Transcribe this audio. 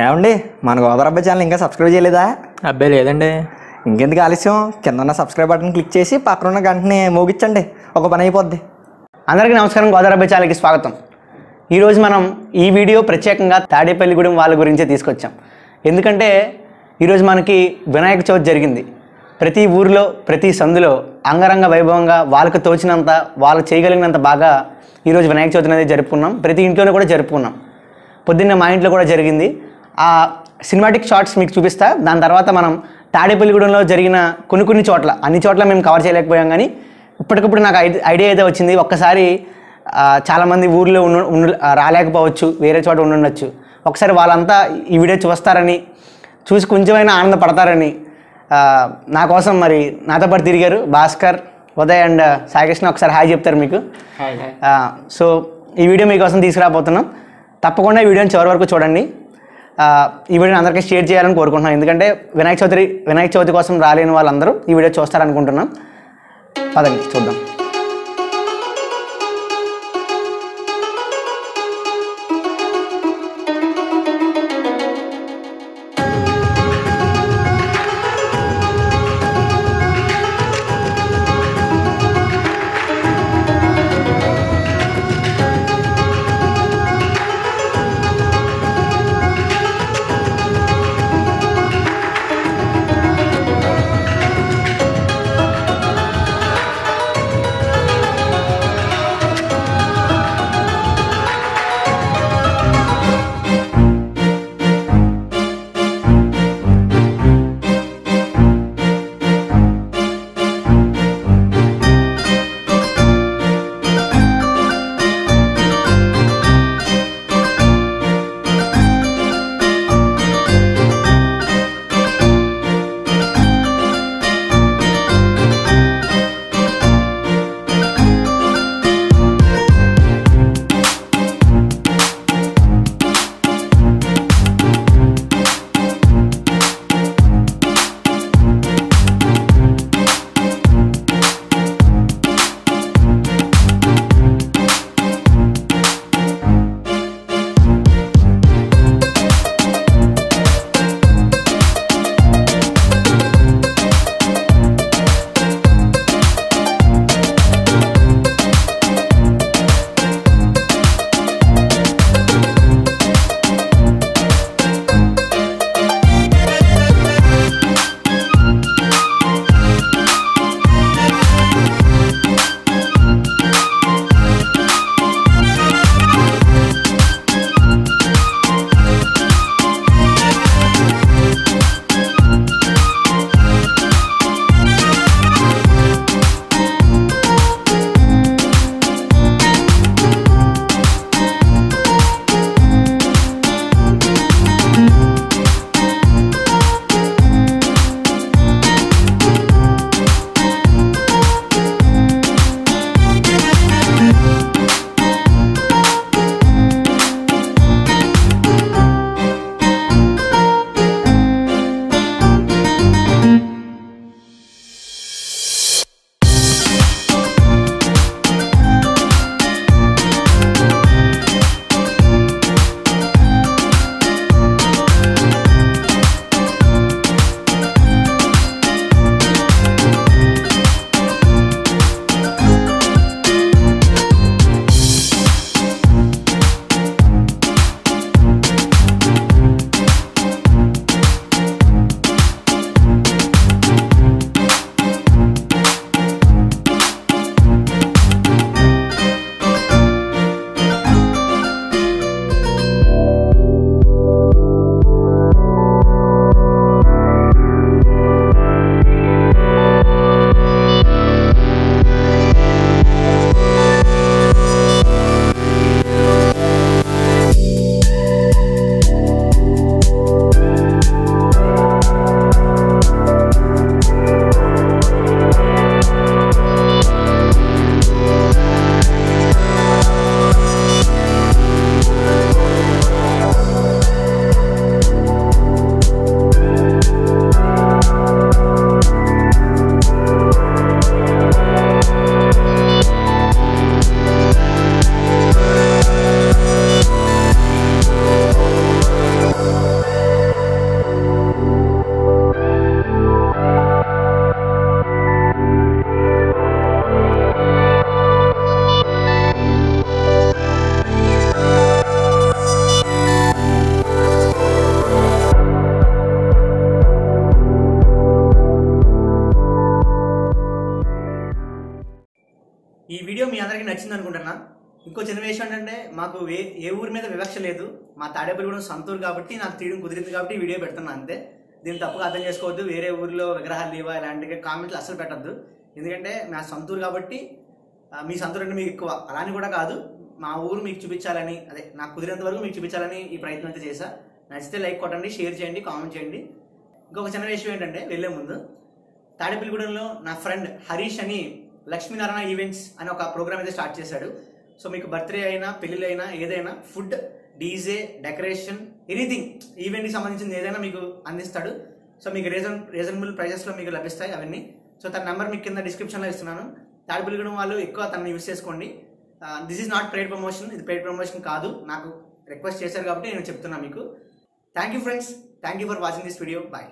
ఏమండి మన గోదావరి ఛానల్ ఇంకా సబ్స్క్రైబ్ చేయలేదా? అబ్బాయి లేదండి. ఇంకెందుకు ఆలస్యం? కింద ఉన్న సబ్స్క్రైబ్ బటన్ క్లిక్ చేసి పక్కన ఉన్న గంటని మోగించండి. ఒక పని అయిపోద్ది. అందరికీ నమస్కారం గోదావరి ఛానల్కి స్వాగతం. ఈరోజు మనం ఈ వీడియో ప్రత్యేకంగా తాడేపల్లిగూడెం వాళ్ళ గురించే తీసుకొచ్చాం. ఎందుకంటే ఈరోజు మనకి వినాయక చవితి జరిగింది. ప్రతి ఊరిలో ప్రతి సందులో అంగరంగ వైభవంగా వాళ్ళకు తోచినంత వాళ్ళకు చేయగలిగినంత బాగా ఈరోజు వినాయక చవితి అనేది జరుపుకున్నాం. ప్రతి ఇంట్లోనూ కూడా జరుపుకున్నాం. పొద్దున్నే మా ఇంట్లో కూడా జరిగింది. ఆ సినిమాటిక్ షార్ట్స్ మీకు చూపిస్తా. దాని తర్వాత మనం తాడేపల్లిగూడెంలో జరిగిన కొన్ని కొన్ని చోట్ల అన్ని చోట్ల మేము కవర్ చేయలేకపోయాం కానీ ఇప్పటికప్పుడు నాకు ఐడి- ఐడియా అయితే వచ్చింది. ఒక్కసారి చాలామంది ఊర్లో ఉన్న రాలేకపోవచ్చు వేరే చోట ఉండుండొచ్చు. ఒకసారి వాళ్ళంతా ఈ వీడియో చూస్తారని చూసి కొంచెమైనా ఆనందపడతారని నా కోసం మరి నాతో పాటు తిరిగారు భాస్కర్ ఉదయ్ అండ్ సాయికృష్ణ. ఒకసారి హాయ్ చెప్తారు మీకు. సో ఈ వీడియో మీకోసం తీసుకురాబోతున్నాం. తప్పకుండా ఈ వీడియోని చివరి వరకు చూడండి. ఈ వీడియోని అందరికీ షేర్ చేయాలని కోరుకుంటున్నాను. ఎందుకంటే వినాయక చవితి వినాయక చవితి కోసం రాలేని వాళ్ళందరూ ఈ వీడియో చూస్తారనుకుంటున్నాను పదండి చూద్దాం. ఈ వీడియో మీ అందరికీ నచ్చిందని అనుకుంటున్నాను ఇంకో విషయం ఏంటంటే మాకు ఏ ఏ ఊరి మీద వివక్ష లేదు. మా తాడేపల్లిగూడెం సొంతూరు కాబట్టి నాకు తీయడం కుదిరింది కాబట్టి ఈ వీడియో పెడుతున్నాను అంతే. దీన్ని తప్పుగా అర్థం చేసుకోవద్దు. వేరే ఊరిలో విగ్రహాలు లేవా ఇలాంటి కామెంట్లు అసలు పెట్టద్దు. ఎందుకంటే మా సొంతూరు కాబట్టి మీ సొంతూరు అంటే మీకు ఎక్కువ. అలా అని కూడా కాదు. మా ఊరు మీకు చూపించాలని అదే నాకు కుదిరేంత వరకు మీకు చూపించాలని ఈ ప్రయత్నం అయితే చేశా. నచ్చితే లైక్ కొట్టండి షేర్ చేయండి కామెంట్ చేయండి. ఇంకొక చిన్న విషయం ఏంటంటే వెళ్ళే ముందు తాడేపల్లిగూడెంలో నా ఫ్రెండ్ హరీష్ అని లక్ష్మీనారాయణ ఈవెంట్స్ అని ఒక ప్రోగ్రామ్ అయితే స్టార్ట్ చేశాడు. సో మీకు బర్త్డే అయినా పెళ్ళిళ్ళైనా ఏదైనా ఫుడ్ డీజే డెకరేషన్ ఎనీథింగ్ ఈవెంట్కి సంబంధించింది ఏదైనా మీకు అందిస్తాడు. సో మీకు రీజన్ రీజనబుల్ ప్రైజెస్లో మీకు లభిస్తాయి అవన్నీ. సో తన నెంబర్ మీకు కింద డిస్క్రిప్షన్లో ఇస్తున్నాను. తాడిపల్లిగూడెం వాళ్ళు ఎక్కువ తనని యూస్ చేసుకోండి. This is not paid promotion ఇది పెయిడ్ ప్రమోషన్ కాదు. నాకు రిక్వెస్ట్ చేశారు కాబట్టి నేను చెప్తున్నా మీకు. Thank you friends thank you for watching this video. Bye.